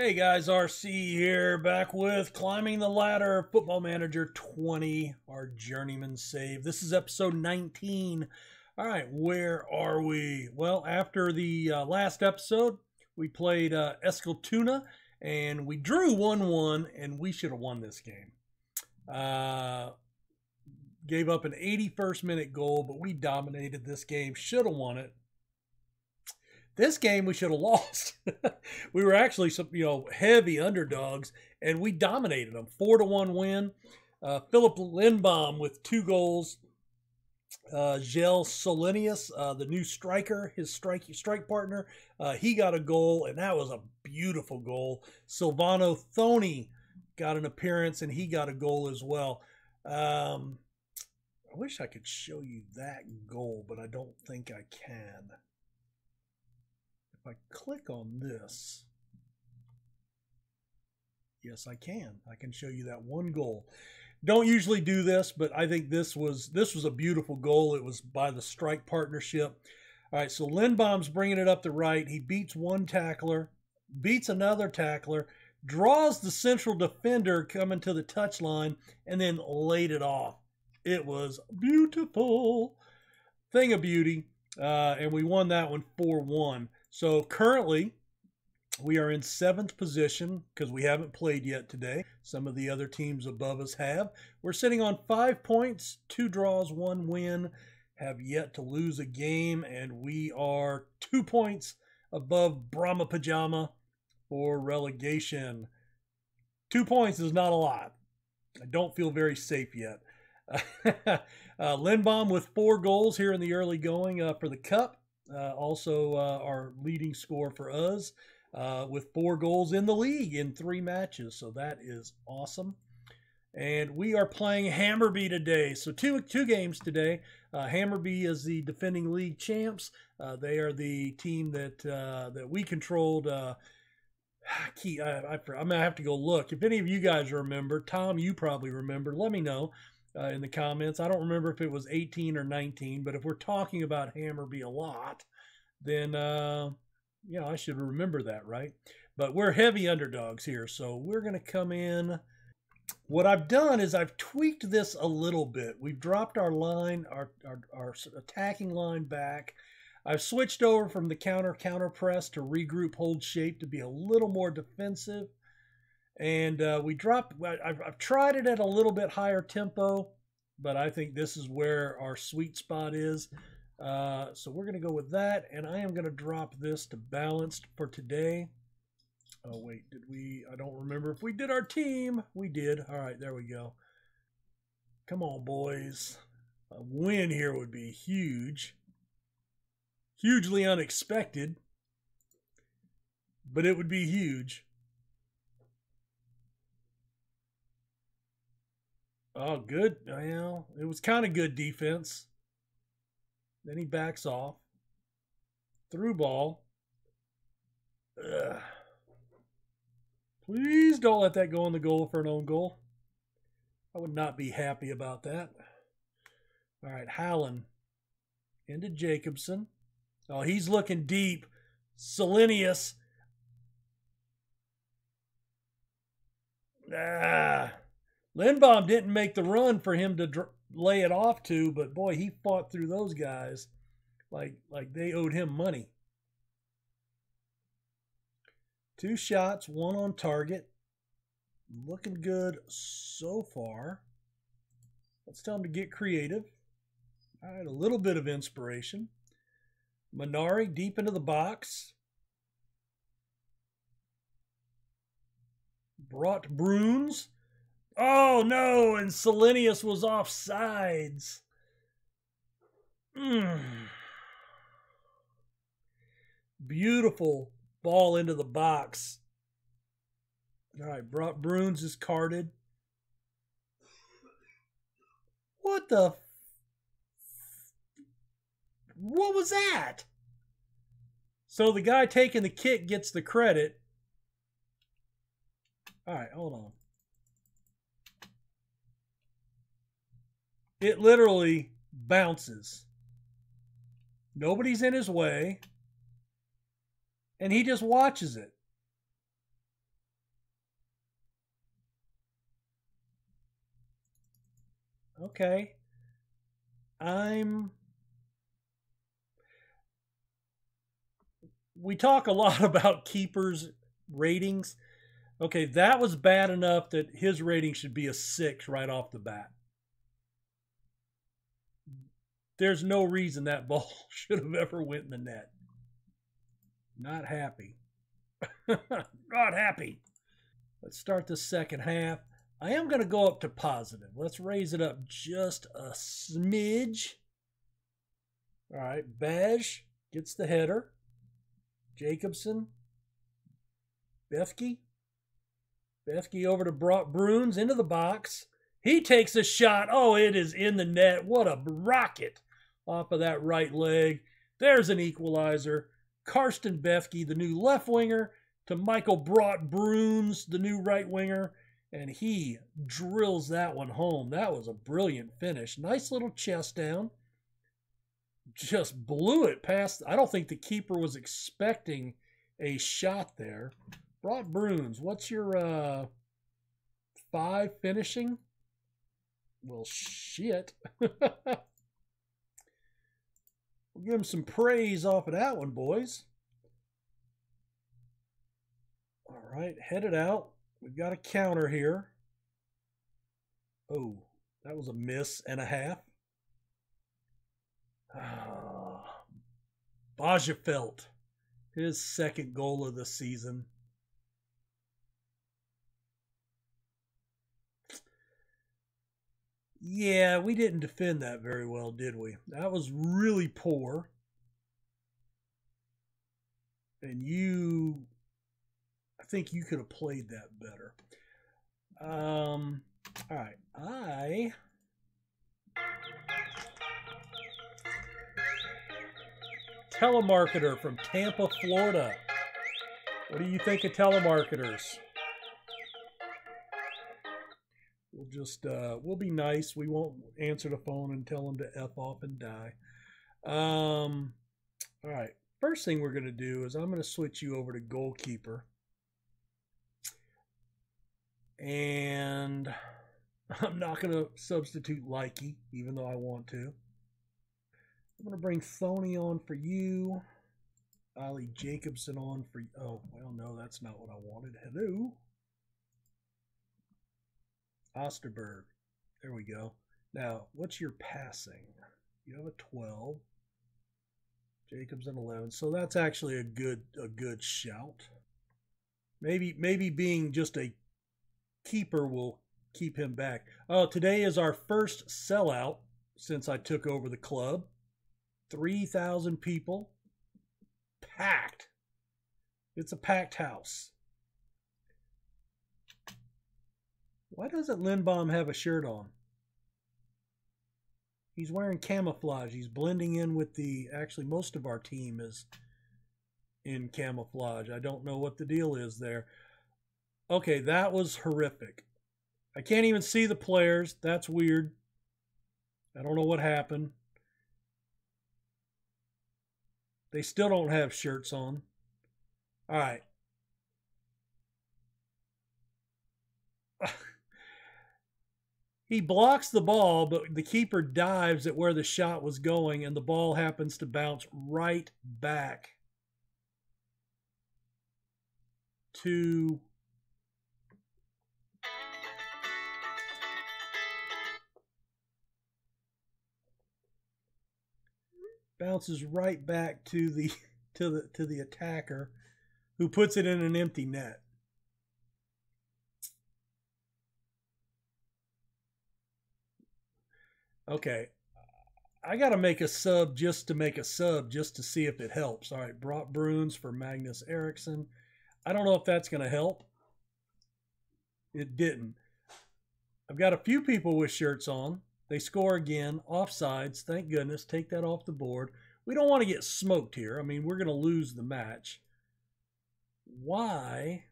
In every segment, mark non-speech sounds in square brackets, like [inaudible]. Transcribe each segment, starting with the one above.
Hey guys, RC here, back with Climbing the Ladder Football Manager 20, our journeyman save. This is episode 19. All right, where are we? Well, after the uh, last episode, we played uh, and we drew 1 1, and we should have won this game. Uh, gave up an 81st minute goal, but we dominated this game, should have won it. This game we should have [laughs] lost. we were actually some, you know, heavy underdogs, and we dominated them. Four to one win. Uh, Philip Lindbaum with two goals. Uh, Gel Solenius, uh, the new striker, his strike strike partner, uh, he got a goal, and that was a beautiful goal. Silvano Thoni got an appearance, and he got a goal as well. Um, I wish I could show you that goal, but I don't think I can. If I click on this, yes, I can. I can show you that one goal. Don't usually do this, but I think this was this was a beautiful goal. It was by the strike partnership. All right, so Lindbaum's bringing it up the right. He beats one tackler, beats another tackler, draws the central defender coming to the touchline, and then laid it off. It was beautiful. Thing of beauty. Uh, and we won that one 4 1. So currently, we are in seventh position because we haven't played yet today. Some of the other teams above us have. We're sitting on five points, two draws, one win, have yet to lose a game, and we are two points above Brahma Pajama for relegation. Two points is not a lot. I don't feel very safe yet. [laughs] uh, Lindbaum with four goals here in the early going uh, for the Cup. Uh, also, uh, our leading score for us uh, with four goals in the league in three matches. So that is awesome. And we are playing Hammarby today. So two two games today. Uh, Hammarby is the defending league champs. Uh, they are the team that uh, that we controlled. [sighs] Key, I, I, I'm gonna have to go look. If any of you guys remember, Tom, you probably remember. Let me know uh, in the comments. I don't remember if it was 18 or 19, but if we're talking about Hammarby a lot, then uh, you know I should remember that, right? But we're heavy underdogs here, so we're going to come in. What I've done is I've tweaked this a little bit. We've dropped our line, our, our, our attacking line back. I've switched over from the counter counter press to regroup hold shape to be a little more defensive and uh, we dropped. I've, I've tried it at a little bit higher tempo, but I think this is where our sweet spot is. Uh, so we're going to go with that, and I am going to drop this to balanced for today. Oh, wait, did we? I don't remember if we did our team. We did. All right, there we go. Come on, boys. A win here would be huge. Hugely unexpected, but it would be huge. Oh, good. Well, it was kind of good defense. Then he backs off. Through ball. Ugh. Please don't let that go in the goal for an own goal. I would not be happy about that. All right, Hallen into Jacobson. Oh, he's looking deep. Selenius. Ah. Lindbaum didn't make the run for him to dr- lay it off to, but boy, he fought through those guys like like they owed him money. Two shots, one on target. Looking good so far. Let's tell him to get creative. All right, a little bit of inspiration. Minari deep into the box. Brought Bruns Oh no, and Selenius was off sides. Mm. Beautiful ball into the box. All right, brought Bruins is carded. What the? What was that? So the guy taking the kick gets the credit. All right, hold on. It literally bounces. Nobody's in his way. And he just watches it. Okay. I'm. We talk a lot [laughs] about keepers' ratings. Okay, that was bad enough that his rating should be a six right off the bat. There's no reason that [laughs] ball should have ever went in the net. Not happy. [laughs] Not happy. Let's start the second half. I am going to go up to positive. Let's raise it up just a smidge. All right, Bej gets the header. Jacobson. Bethke. Bethke over to Bruns into the box. He takes a shot. Oh, it is in the net. What a rocket off of that right leg. There's an equalizer. Karsten Bethke, the new left winger, to Michael Brought Bruns, the new right winger and he drills that one home. That was a brilliant finish. Nice little chest down. Just blew it past. I don't think the keeper was expecting a shot there. Brought Bruns, what's your uh, five finishing? Well, shit. [laughs] we'll give him some praise off of that one, boys. All right, headed out. We've got a counter here. Oh, that was a miss and a half. Ah, Bajafelt, his second goal of the season. Yeah, we didn't defend that very well, did we? That was really poor. And you I think you could have played that better. Um, all right, I. Telemarketer from Tampa, Florida. What do you think of telemarketers? We'll just, uh, we'll be nice. We won't answer the phone and tell them to F off and die. Um, all right. First thing we're going to do is I'm going to switch you over to goalkeeper. And [laughs] I'm not going to substitute Likey, even though I want to. I'm going to bring Thony on for you. Ali Jacobson on for you. Oh, well, no, that's not what I wanted. Hello. Osterberg. There we go. Now, what's your passing? You have a 12. Jacobs an 11. So that's actually a good a good shout. Maybe maybe being just a keeper will keep him back. Oh, today is our first sellout since I took over the club. 3,000 people. Packed. It's a packed house. Why doesn't Lindbaum have a shirt on? He's wearing camouflage. He's blending in with the. Actually, most of our team is in camouflage. I don't know what the deal is there. Okay, that was horrific. I can't even see the players. That's weird. I don't know what happened. They still don't have shirts on. All right. He blocks the ball, but the keeper dives at where the shot was going, and the ball happens to bounce right back to bounces right back to the [laughs] to the to the attacker who puts it in an empty net. Okay. I got to make a sub just to make a sub just to see if it helps. All right, brought Bruns for Magnus Eriksson. I don't know if that's going to help. It didn't. I've got a few people with shirts on. They score again, offsides. Thank goodness. Take that off the board. We don't want to get smoked here. I mean, we're going to lose the match. Why?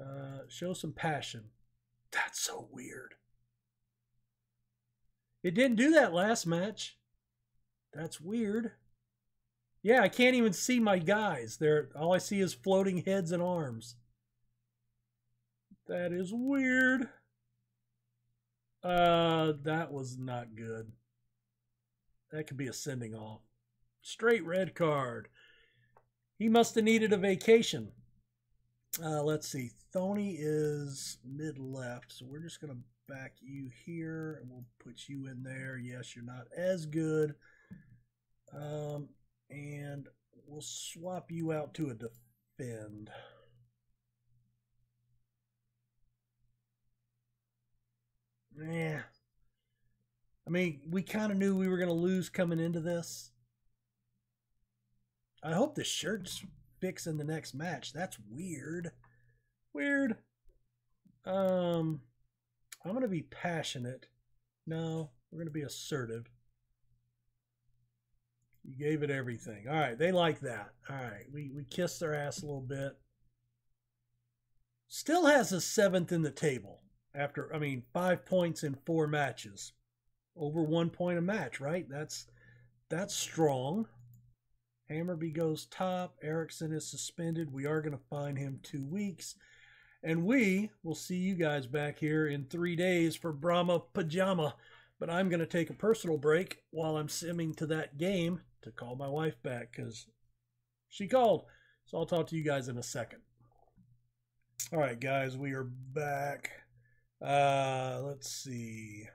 Uh, show some passion. That's so weird. It didn't do that last match. That's weird. Yeah, I can't even see my guys. They're all I see is floating heads and arms. That is weird. Uh, that was not good. That could be a sending off. Straight red card. He must have needed a vacation. Uh, let's see. Thony is mid left, so we're just going to back you here and we'll put you in there. Yes, you're not as good. Um, and we'll swap you out to a defend. Yeah. I mean, we kind of knew we were going to lose coming into this. I hope the shirt's fixing the next match. That's weird. Weird. Um, I'm going to be passionate. No, we're going to be assertive. You gave it everything. All right, they like that. All right, we, we kissed their ass a little bit. Still has a seventh in the table after, I mean, five points in four matches. Over one point a match, right? That's that's strong. Hammarby goes top. Eriksson is suspended. We are going to fine him two weeks. And we will see you guys back here in three days for Brahma Pajama. But I'm going to take a personal break while I'm simming to that game to call my wife back because she called. So I'll talk to you guys in a second. All right, guys, we are back. Uh, let's see.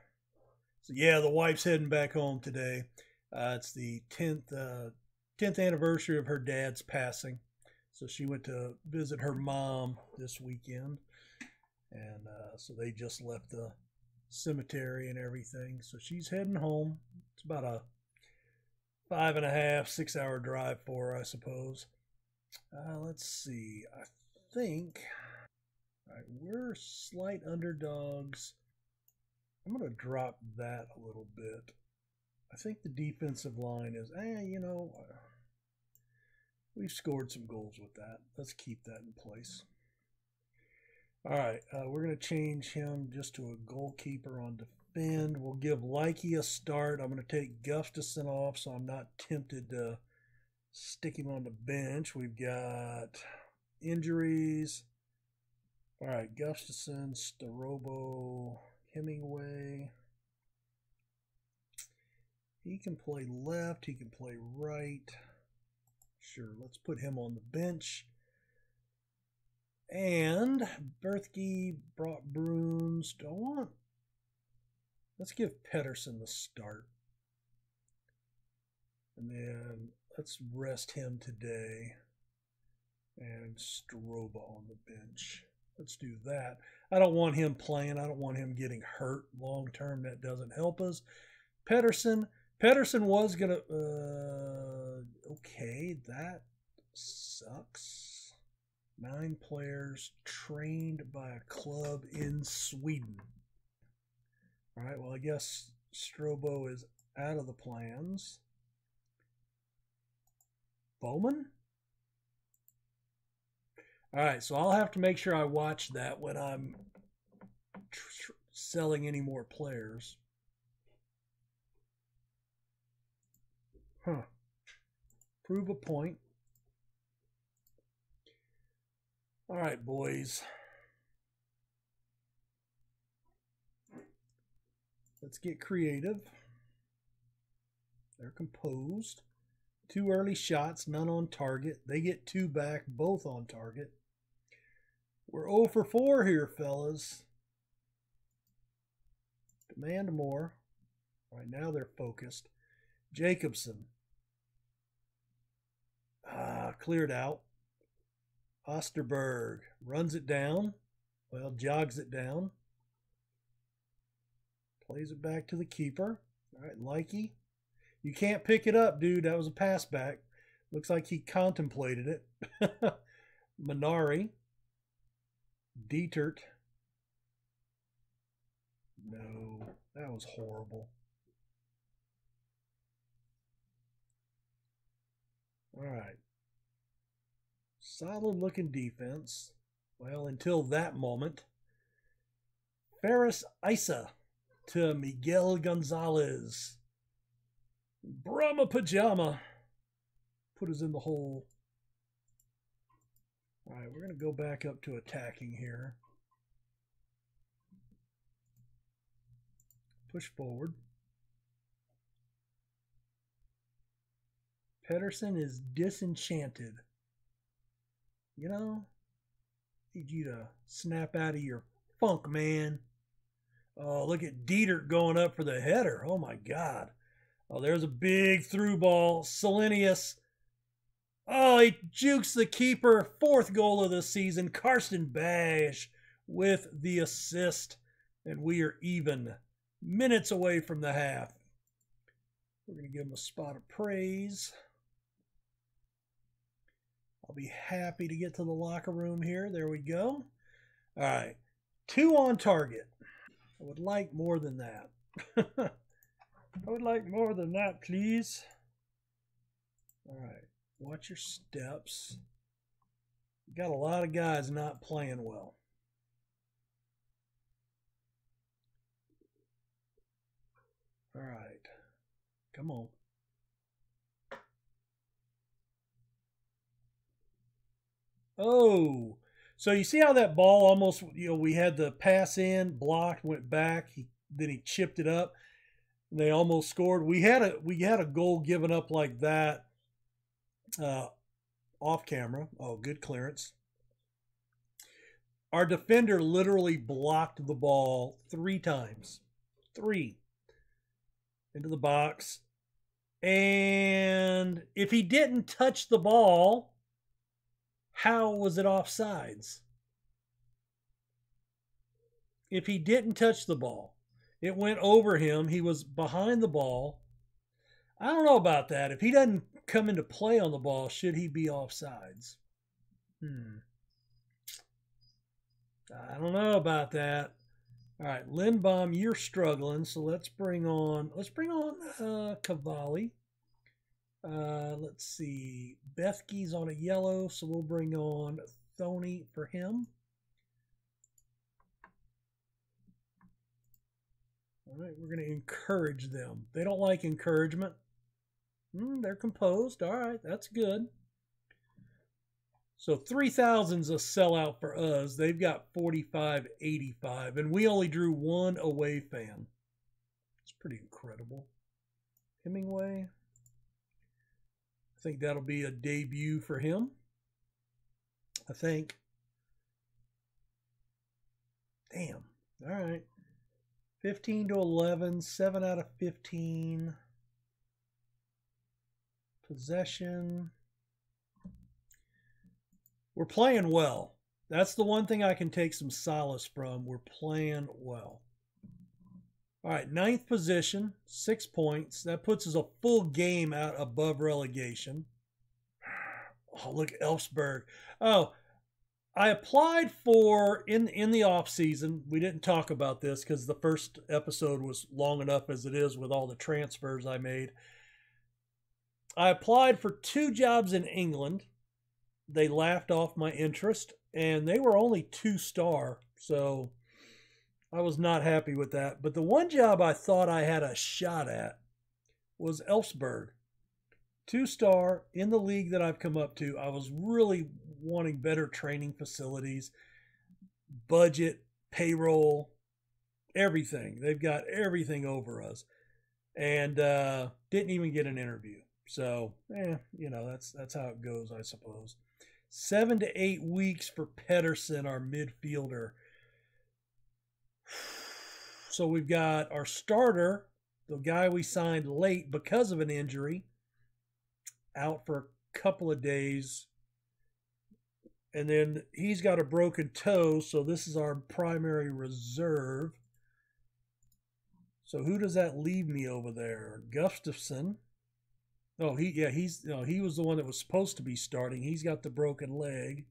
So yeah, the wife's heading back home today. Uh, it's the tenth uh, tenth anniversary of her dad's passing, so she went to visit her mom this weekend, and uh, so they just left the cemetery and everything. So she's heading home. It's about a five and a half, six hour drive for her, I suppose. Uh, let's see. I think right, we're slight underdogs. I'm going to drop that a little bit. I think the defensive line is, eh, you know, we've scored some goals with that. Let's keep that in place. All right, uh, we're going to change him just to a goalkeeper on defend. We'll give Likey a start. I'm going to take Gustafsson off so I'm not tempted to stick him on the bench. We've got injuries. All right, Gustafsson, Starobo, Hemingway. He can play left, he can play right. Sure, let's put him on the bench. And Berthke brought Bruins. Don't want? Let's give Pedersen the start. And then let's rest him today. And Stroba on the bench. Let's do that. I don't want him playing. I don't want him getting hurt long term. That doesn't help us. Pedersen. Pedersen was going to. Uh, okay, that sucks. Nine players trained by a club in Sweden. All right, well, I guess Strobo is out of the plans. Bowman? All right, so I'll have to make sure I watch that when I'm selling any more players. Huh. Prove a point. All right, boys. Let's get creative. They're composed. Two early shots, none on target. They get two back, both on target. We're 0 for 4 here, fellas. Demand more. Right now they're focused. Jacobson. Ah, cleared out. Osterberg runs it down. Well, jogs it down. Plays it back to the keeper. All right, Likey. You can't pick it up, dude. That was a pass back. Looks like he contemplated it. [laughs] Minari. Dietert. No, that was horrible. All right. Solid looking defense. Well, until that moment. Ferris Isa to Miguel Gonzalez. Brahma Pajama. put us in the hole. All right, we're going to go back up to attacking here. Push forward. Pedersen is disenchanted. You know, need you to snap out of your funk, man. Oh, look at Dieter going up for the header. Oh, my God. Oh, there's a big through ball. Selenius. Oh, he jukes the keeper. Fourth goal of the season. Karsten Bash with the assist. And we are even. Minutes away from the half. We're going to give him a spot of praise. I'll be happy to get to the locker room here. There we go. All right. Two on target. I would like more than that. [laughs] I would like more than that, please. All right. Watch your steps. got a lot of guys not playing well. All right. Come on. Oh, so you see how that ball almost, you know, we had the pass in, blocked, went back, he, then he chipped it up. And they almost scored. We had a we had a goal given up like that uh, off camera. Oh, good clearance. Our defender literally blocked the ball three times. Three. Into the box. And if he didn't touch the ball, how was it offsides? If he didn't touch the ball, it went over him. He was behind the ball. I don't know about that. If he doesn't come into play on the ball, should he be offsides? Hmm. I don't know about that. All right, Lindbaum, you're struggling, so let's bring on let's bring on uh, Cavalli. Uh, let's see. Bethke's on a yellow, so we'll bring on Thony for him. All right, we're going to encourage them. They don't like encouragement. Mm, they're composed. All right, that's good. So 3,000's a sellout for us. They've got 45.85, and we only drew one away fan. It's pretty incredible. Hemingway, think that'll be a debut for him. I think. Damn. All right. 15 to 11, 7 out of 15. Possession. We're playing well. That's the one thing I can take some solace from. We're playing well. All right, ninth position, six points. That puts us a full game out above relegation. Oh, look, Elfsborg. Oh, I applied for in in the off season. We didn't talk about this because the first episode was long enough as it is with all the transfers I made. I applied for two jobs in England. They laughed off my interest, and they were only two star. So I was not happy with that. But the one job I thought I had a shot at was Elfsborg. Two star in the league that I've come up to. I was really wanting better training facilities, budget, payroll, everything. They've got everything over us. And uh, didn't even get an interview. So, eh, you know, that's that's how it goes, I suppose. Seven to eight weeks for Pedersen, our midfielder. So we've got our starter, the guy we signed late because of an injury, out for a couple of days. And then he's got a broken toe, so this is our primary reserve. So who does that leave me over there? Gustafson. Oh, he yeah, he's no, he was the one that was supposed to be starting. He's got the broken leg.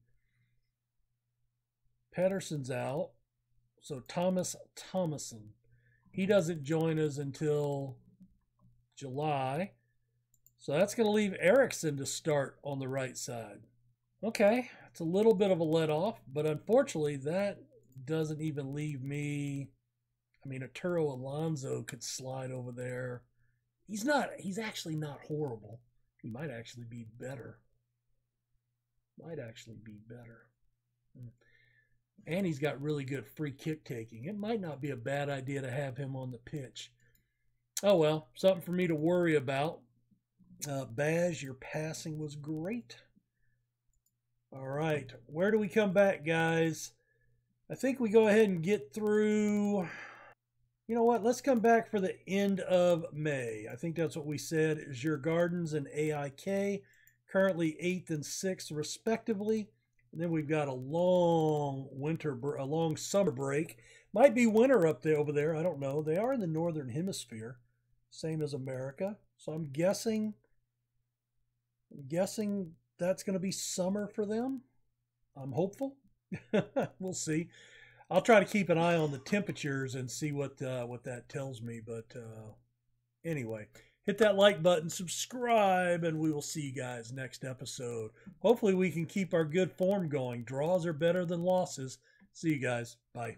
Pedersen's out. So Thomas Thomason, he doesn't join us until July. So that's going to leave Erickson to start on the right side. Okay, it's a little bit of a let off, but unfortunately that doesn't even leave me. I mean, Arturo Alonso could slide over there. He's not, he's actually not horrible. He might actually be better. Might actually be better. Hmm. And he's got really good free kick taking. It might not be a bad idea to have him on the pitch. Oh well, something for me to worry about. Uh, Baz, your passing was great. All right, where do we come back, guys? I think we go ahead and get through. You know what? Let's come back for the end of May. I think that's what we said. Djurgårdens and AIK, currently eighth and sixth, respectively. And then we've got a long winter, a long summer break. Might be winter up there over there. I don't know. They are in the northern hemisphere, same as America. So I'm guessing. I'm guessing that's going to be summer for them. I'm hopeful. [laughs] we'll see. I'll try to keep an eye on the temperatures and see what uh, what that tells me. But uh, anyway, hit that like button, subscribe, and we will see you guys next episode. Hopefully, we can keep our good form going. Draws are better than losses. See you guys. Bye.